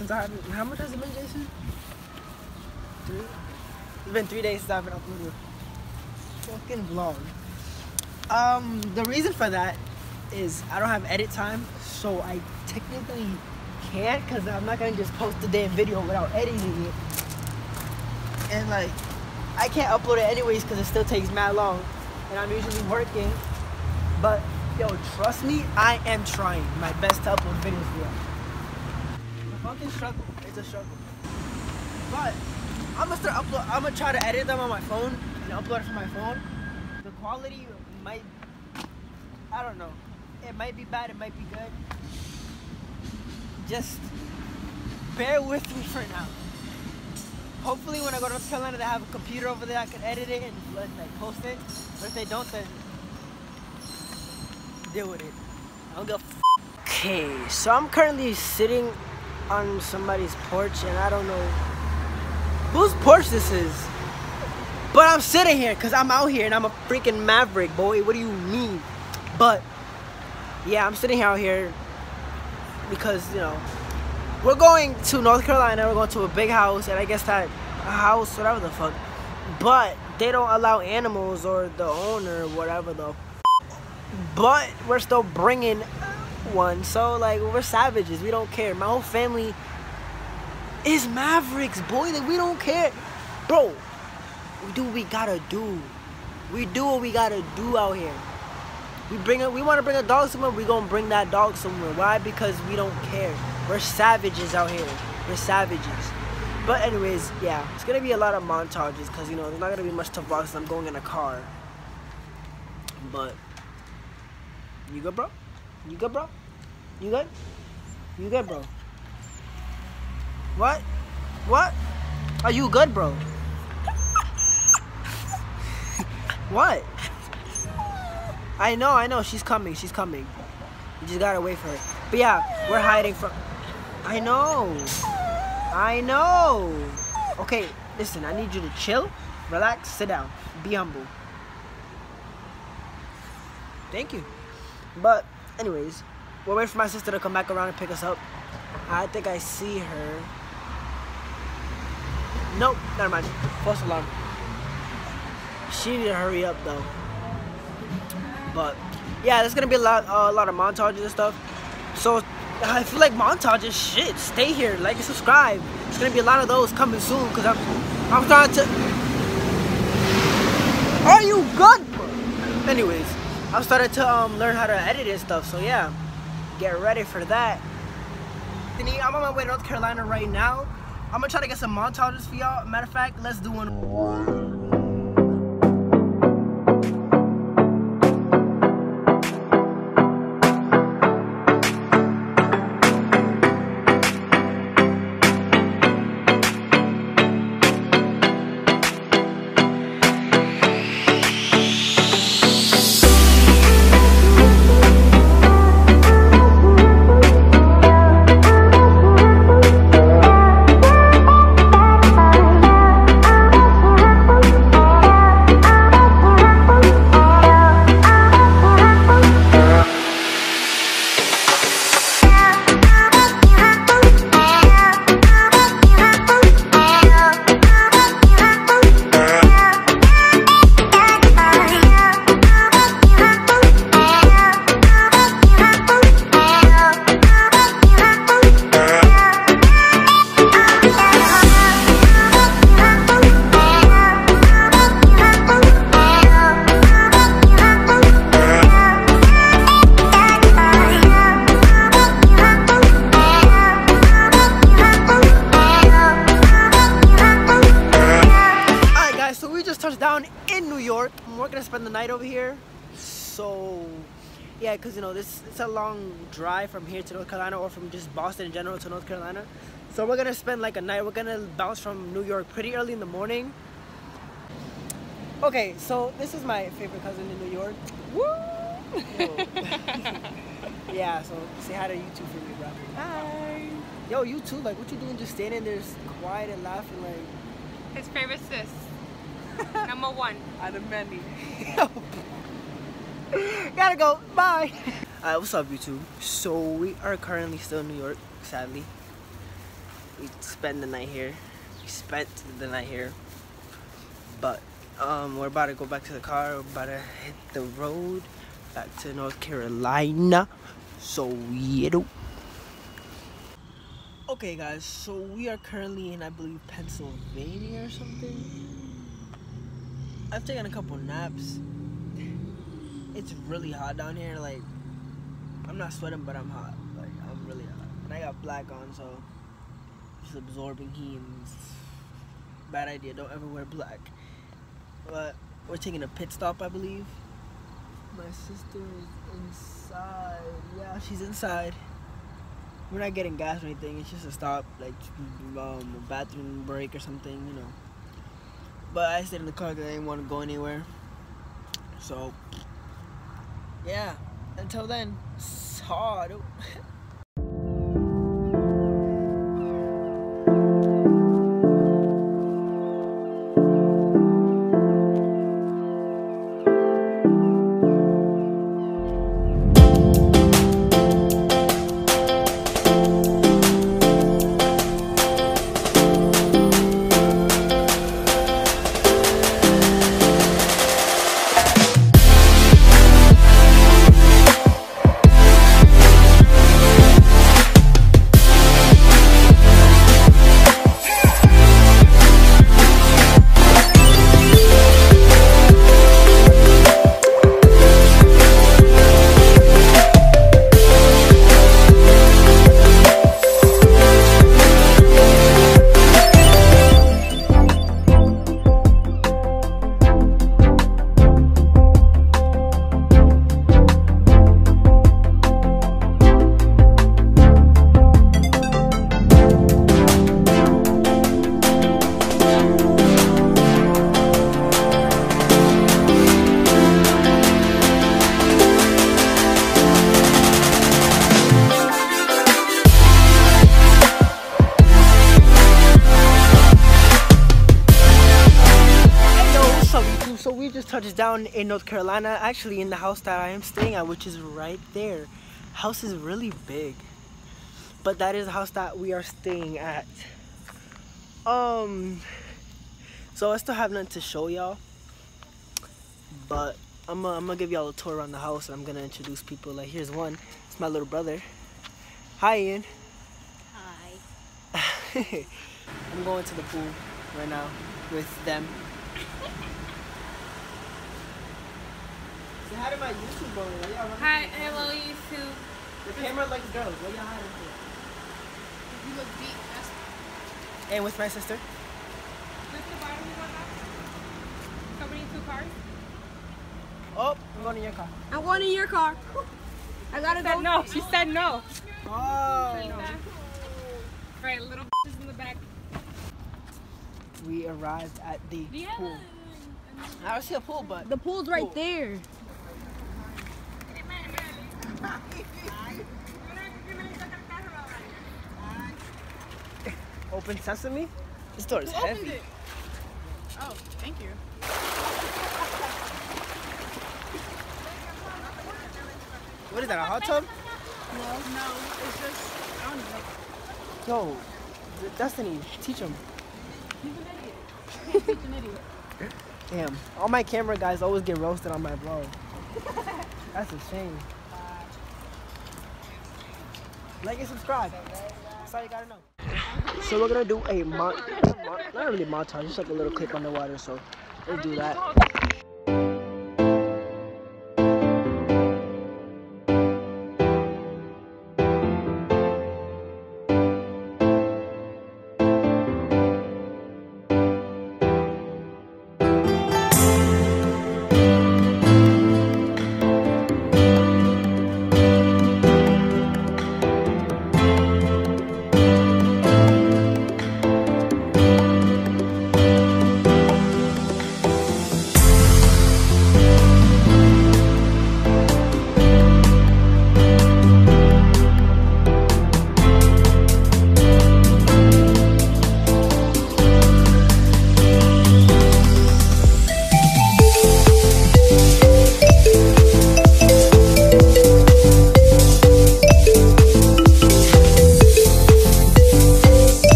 since, I haven't. How much has it been, Jason? Three. It's been three days since I've been uploading fucking vlog. Um, the reason for that is I don't have edit time, so I technically can't because I'm not gonna just post the damn video without editing it. And like, I can't upload it anyways because it still takes mad long, and I'm usually working. But yo, trust me, I am trying my best to upload videos for you. Fucking struggle It's a struggle. But I'm gonna start upload. I'm gonna try to edit them on my phone and upload it from my phone. The quality might, I don't know. It might be bad. It might be good. Just bear with me for now. Hopefully, when I go to North Carolina, they have a computer over there I can edit it and like post it. But if they don't, then deal with it. I don't give Okay, so I'm currently sitting on somebody's porch and I don't know whose porch this is. But I'm sitting here because I'm out here and I'm a freaking maverick, boy. What do you mean? But yeah, I'm sitting out here because, you know, we're going to North Carolina. We're going to a big house, and I guess that house, whatever the fuck. But they don't allow animals or the owner, whatever the. But we're still bringing one, so like we're savages. We don't care. My whole family is Mavericks, boy. Like we don't care, bro. We do what we gotta do. We do what we gotta do out here. We bring it. We want to bring a dog somewhere. We gonna bring that dog somewhere. Why? Because we don't care. We're savages out here. We're savages. But anyways, yeah, it's gonna be a lot of montages because you know there's not gonna be much to vlog. I'm going in a car. But you good, bro? You good, bro? You good? You good, bro? What? What? Are you good, bro? what? I know, I know. She's coming. She's coming. You just gotta wait for her. But yeah, we're hiding from. I know. I know. Okay, listen. I need you to chill, relax, sit down, be humble. Thank you. But anyways, we're waiting for my sister to come back around and pick us up. I think I see her. Nope, never mind. False alarm. She need to hurry up though. But yeah, there's gonna be a lot, uh, a lot of montages and stuff. So I feel like montages, shit. Stay here, like and subscribe. There's gonna be a lot of those coming soon because I'm, I'm trying to. Are you good? Anyways, I'm starting to um learn how to edit and stuff. So yeah, get ready for that. I'm on my way to North Carolina right now. I'm gonna try to get some montages for y'all. Matter of fact, let's do one. Yeah, cause you know this it's a long drive from here to North Carolina or from just Boston in general to North Carolina. So we're gonna spend like a night. We're gonna bounce from New York pretty early in the morning. Okay, so this is my favorite cousin in New York. Woo! yeah, so say hi to you two for me, bro. Hi. Yo, you too. Like, what you doing? Just standing there, quiet and laughing, like. His favorite sis. Number one. Out of many. Gotta go. Bye. Uh, what's up, YouTube? So we are currently still in New York. Sadly, we spent the night here. We spent the night here, but um, we're about to go back to the car. We're about to hit the road back to North Carolina. So yeah. Okay, guys. So we are currently in, I believe, Pennsylvania or something. I've taken a couple naps. It's really hot down here. Like, I'm not sweating, but I'm hot. Like, I'm really hot. And I got black on, so just absorbing heat. Bad idea. Don't ever wear black. But we're taking a pit stop, I believe. My sister is inside. Yeah, she's inside. We're not getting gas or anything. It's just a stop, like um, a bathroom break or something, you know. But I stayed in the car because I didn't want to go anywhere. So, yeah. Until then, hard. touched down in North Carolina, actually in the house that I am staying at, which is right there. House is really big, but that is the house that we are staying at. Um, so I still have nothing to show y'all, but I'm gonna, I'm gonna give y'all a tour around the house, and I'm gonna introduce people. Like here's one, it's my little brother. Hi, Ian. Hi. I'm going to the pool right now with them. Say hi to my YouTube brother. What y'all running Hi, hello YouTube. The camera likes girls. What y'all hiding for? You look deep. That's And with my sister. that's the bottom of my house. Somebody two cars. Oh, I'm going in your car. I'm going in your car. I gotta Said go. no. She said no. Oh. Right, little is in the back. We arrived at the Yeah. pool. I don't see a pool, but The pool's right Cool. there. Open sesame. This door is heavy. Oh, thank you. What is that? A hot tub? No, no, it's just I don't know. Yo, Destiny, teach him. He's an idiot. Can't an idiot. Damn, all my camera guys always get roasted on my vlog. That's a shame. Like and subscribe. That's all you gotta know. So we're gonna do a mon, not really montage, just like a little clip underwater. So we'll do that.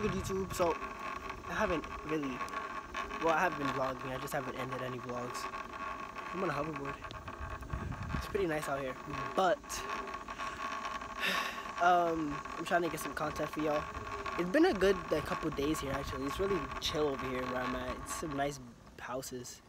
Good YouTube. So I haven't really, well, I have been vlogging. I just haven't ended any vlogs. I'm on a hoverboard. It's pretty nice out here, but um, I'm trying to get some content for y'all. It's been a good like, couple days here actually. It's really chill over here where I'm at. It's some nice houses,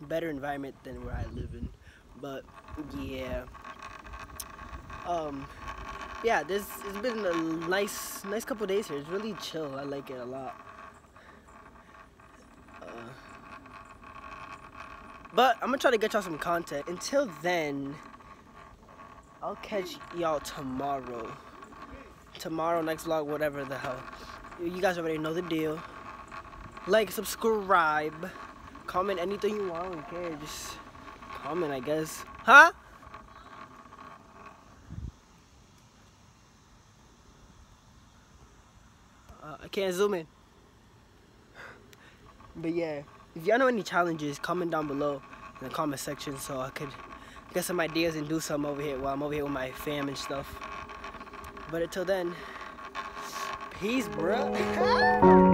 better environment than where I live in. But yeah, um, yeah, this it's been a nice nice couple days here. It's really chill. I like it a lot. Uh, but I'm gonna try to get y'all some content. Until then, I'll catch y'all tomorrow. Tomorrow, next vlog, whatever the hell. You guys already know the deal. Like, subscribe, comment anything you want. Care. Just comment, I guess. Huh? I can't zoom in. But yeah, if y'all know any challenges, comment down below in the comment section so I could get some ideas and do some over here while I'm over here with my fam and stuff. But until then, peace, bro.